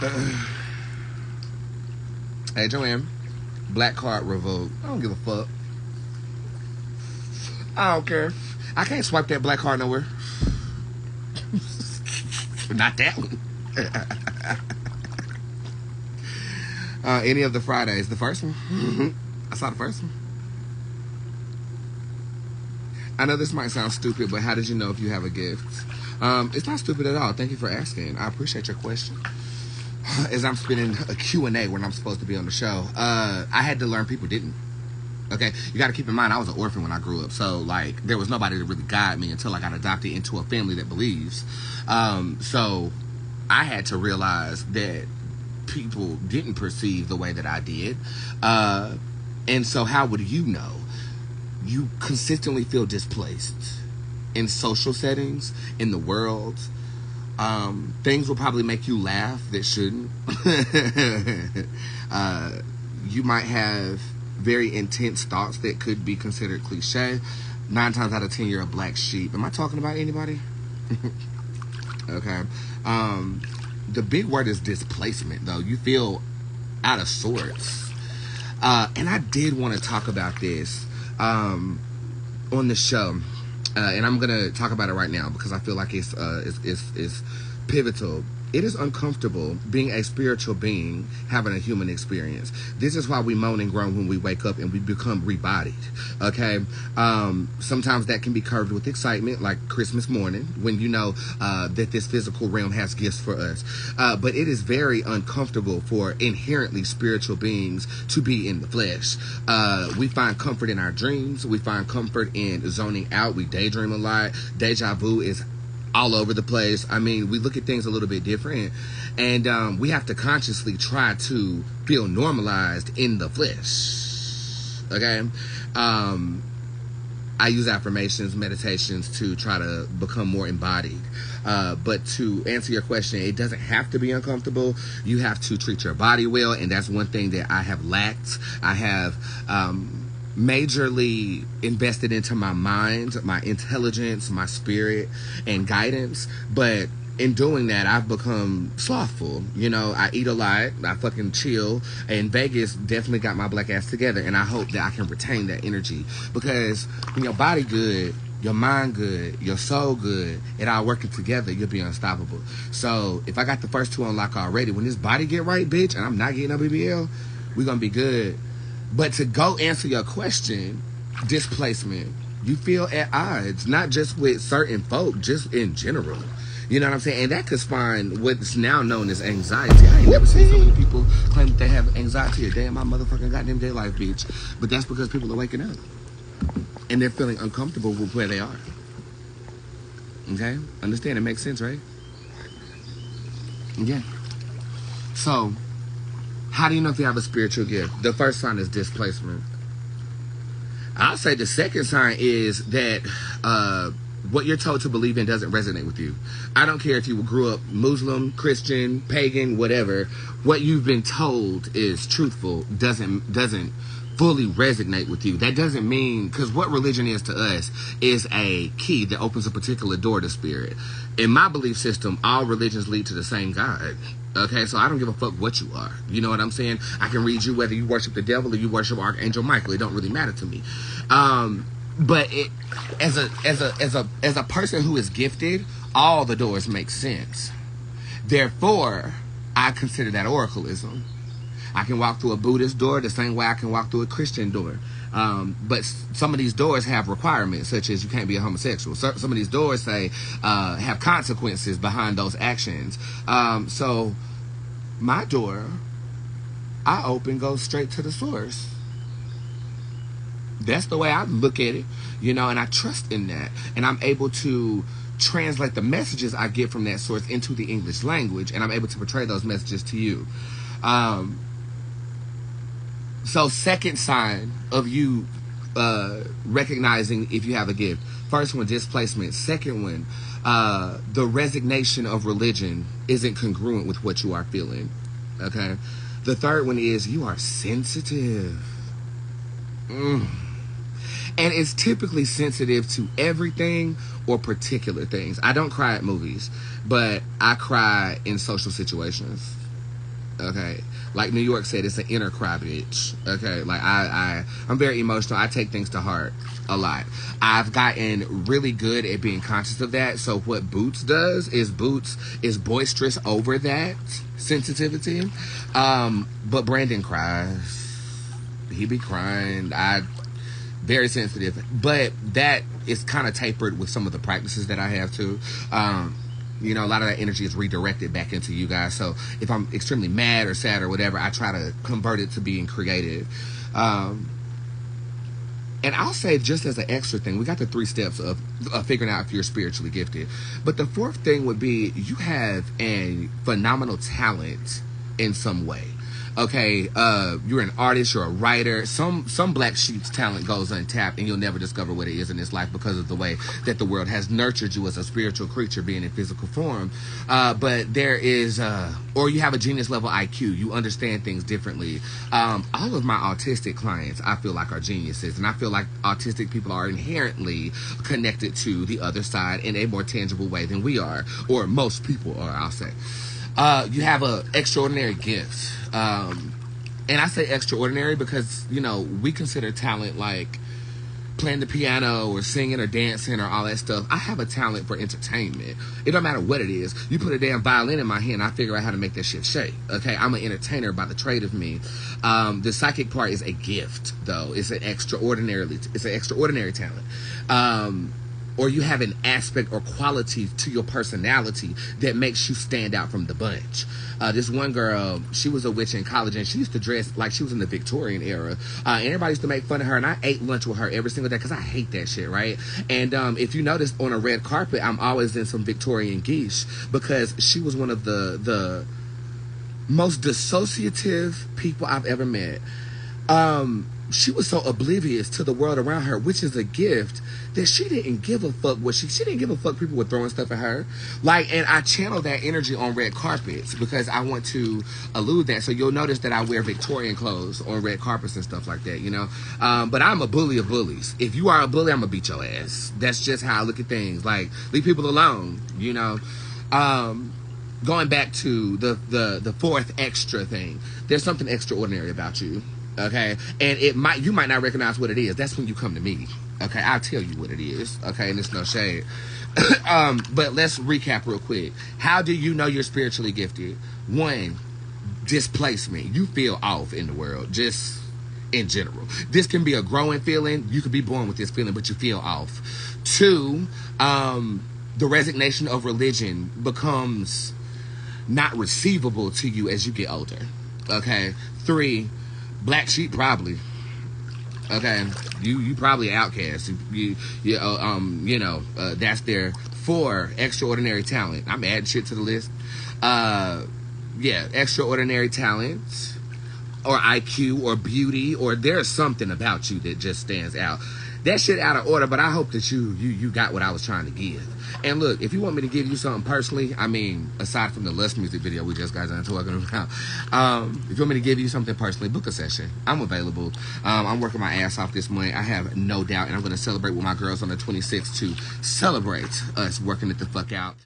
hey, Joanne. Black card revoked. I don't give a fuck. I don't care. I can't swipe that black card nowhere. Not that one. uh, any of the Fridays. The first one? I saw the first one. I know this might sound stupid, but how did you know if you have a gift? Um, it's not stupid at all. Thank you for asking. I appreciate your question. As I'm spinning a Q&A when I'm supposed to be on the show, uh, I had to learn people didn't. Okay, you got to keep in mind I was an orphan when I grew up, so like there was nobody to really guide me until I got adopted into a family that believes. Um, so I had to realize that people didn't perceive the way that I did, uh, and so how would you know? You consistently feel displaced in social settings in the world. Um, things will probably make you laugh that shouldn't. uh, you might have very intense thoughts that could be considered cliche. Nine times out of ten, you're a black sheep. Am I talking about anybody? okay. Um, the big word is displacement, though. You feel out of sorts. Uh, and I did want to talk about this um, on the show. Uh, and I'm gonna talk about it right now because I feel like it's uh, it's, it's, it's pivotal it is uncomfortable being a spiritual being having a human experience. This is why we moan and groan when we wake up and we become rebodied. Okay, um, sometimes that can be curved with excitement, like Christmas morning when you know uh, that this physical realm has gifts for us. Uh, but it is very uncomfortable for inherently spiritual beings to be in the flesh. Uh, we find comfort in our dreams. We find comfort in zoning out. We daydream a lot. Deja vu is all over the place. I mean, we look at things a little bit different, and um, we have to consciously try to feel normalized in the flesh. Okay, um, I use affirmations, meditations to try to become more embodied. Uh, but to answer your question, it doesn't have to be uncomfortable. You have to treat your body well, and that's one thing that I have lacked. I have. Um, majorly invested into my mind, my intelligence, my spirit, and guidance. But in doing that, I've become slothful. You know, I eat a lot, I fucking chill, and Vegas definitely got my black ass together. And I hope that I can retain that energy because when your body good, your mind good, your soul good, it all working together, you'll be unstoppable. So if I got the first two on lock already, when this body get right, bitch, and I'm not getting a BBL, we gonna be good but to go answer your question, displacement, you feel at odds, not just with certain folk, just in general. You know what I'm saying? And that could spawn what's now known as anxiety. I ain't never seen so many people claim that they have anxiety a day in my motherfucking goddamn day life, bitch. But that's because people are waking up. And they're feeling uncomfortable with where they are. Okay? Understand? It makes sense, right? Yeah. So, how do you know if you have a spiritual gift? The first sign is displacement. I'll say the second sign is that uh, what you're told to believe in doesn't resonate with you. I don't care if you grew up Muslim, Christian, pagan, whatever. What you've been told is truthful doesn't doesn't fully resonate with you. That doesn't mean because what religion is to us is a key that opens a particular door to spirit. In my belief system, all religions lead to the same God. Okay, so I don't give a fuck what you are. You know what I'm saying? I can read you whether you worship the devil or you worship Archangel Michael. It don't really matter to me. Um, but it, as a as a as a as a person who is gifted, all the doors make sense. Therefore, I consider that oracleism. I can walk through a Buddhist door the same way I can walk through a Christian door. Um, but some of these doors have requirements, such as you can't be a homosexual. So, some of these doors say uh, have consequences behind those actions. Um, so my door, I open goes straight to the source. That's the way I look at it, you know, and I trust in that, and I'm able to translate the messages I get from that source into the English language, and I'm able to portray those messages to you. Um, so, second sign of you uh, recognizing if you have a gift. First one, displacement. Second one, uh, the resignation of religion isn't congruent with what you are feeling. Okay. The third one is you are sensitive. Mm. And it's typically sensitive to everything or particular things. I don't cry at movies, but I cry in social situations. Okay, like New York said, it's an inner cry bitch. Okay, like I, I, I'm very emotional. I take things to heart a lot. I've gotten really good at being conscious of that. So what Bootz does is Bootz is boisterous over that sensitivity. Um, but Brandon cries. He be crying. I very sensitive, but that is kind of tapered with some of the practices that I have too. Um, you know, a lot of that energy is redirected back into you guys. So if I'm extremely mad or sad or whatever, I try to convert it to being creative. Um, and I'll say just as an extra thing, we got the three steps of, of, figuring out if you're spiritually gifted. But the fourth thing would be you have a phenomenal talent in some way okay, uh, you're an artist, you're a writer. Some some black sheep's talent goes untapped, and you'll never discover what it is in this life because of the way that the world has nurtured you as a spiritual creature, being in physical form. Uh, but there is, uh, or you have a genius level IQ. You understand things differently. Um, all of my autistic clients, I feel like, are geniuses, and I feel like autistic people are inherently connected to the other side in a more tangible way than we are, or most people are. I'll say. Uh, you have a extraordinary gift. Um, and I say extraordinary because, you know, we consider talent like playing the piano or singing or dancing or all that stuff. I have a talent for entertainment. It don't matter what it is. You put a damn violin in my hand, I figure out how to make that shit shake. Okay, I'm an entertainer by the trade of me. Um, the psychic part is a gift, though. It's an extraordinarily, it's an extraordinary talent. Um, or you have an aspect or quality to your personality that makes you stand out from the bunch. Uh, this one girl, she was a witch in college and she used to dress like she was in the Victorian era. Uh, and everybody used to make fun of her, and I ate lunch with her every single day because I hate that shit, right? And um, if you notice on a red carpet, I'm always in some Victorian geese because she was one of the the most dissociative people I've ever met. Um, she was so oblivious to the world around her, which is a gift, that she didn't give a fuck what she she didn't give a fuck people were throwing stuff at her. Like and I channel that energy on red carpets because I want to elude that. So you'll notice that I wear Victorian clothes on red carpets and stuff like that, you know. Um, but I'm a bully of bullies. If you are a bully, I'm gonna beat your ass. That's just how I look at things. Like leave people alone, you know. Um, going back to the the the fourth extra thing, there's something extraordinary about you okay? And it might you might not recognize what it is. That's when you come to me okay? I'll tell you what it is okay? And it's no shade. Um but let's recap real quick. How do you know you're spiritually gifted? One displacement. You feel off in the world just in general. This can be a growing feeling. You could be born with this feeling but you feel off. Two um the resignation of religion becomes not receivable to you as you get older okay? Three Black sheep probably. Okay, you you probably outcast. You you uh, um you know uh, that's their four extraordinary talent. I'm adding shit to the list. Uh, yeah, extraordinary talent or IQ or beauty or there's something about you that just stands out that shit out of order, but I hope that you you you got what I was trying to give. And look, if you want me to give you something personally, I mean, aside from the Lust music video we just got done talking about, um, if you want me to give you something personally, book a session. I'm available. Um, I'm working my ass off this month. I have no doubt, and I'm going to celebrate with my girls on the 26th to celebrate us working it the fuck out.